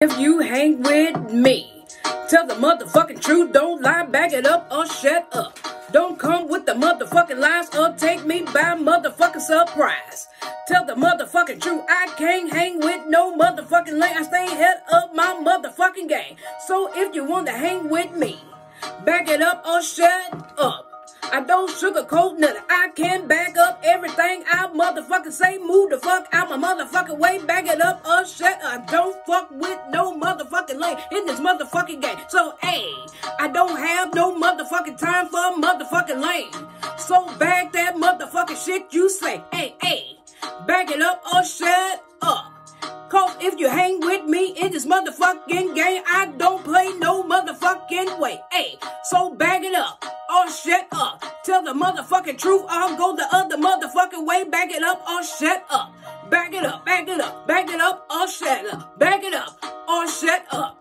If you hang with me, tell the motherfucking truth, don't lie, back it up or shut up. Don't come with the motherfucking lies or take me by motherfucking surprise. Tell the motherfucking truth, I can't hang with no motherfucking lane. I stay head of my motherfucking game. So if you want to hang with me, back it up or shut up. I don't sugarcoat nothing. I can back up everything I motherfucking say. Move the fuck out my motherfucking way. Back it up or shut up. Motherfucking lane in this motherfucking game. So, hey, I don't have no motherfucking time for motherfucking lane. So back that motherfucking shit you say. Hey, hey, back it up or shut up. Cause if you hang with me in this motherfucking game, I don't play no motherfucking way. Hey, so bag it up or shut up. Tell the motherfucking truth, I'll go the other motherfucking way. Back it up or shut up. Back it up, back it up, back it up or shut up. Back it up shut up.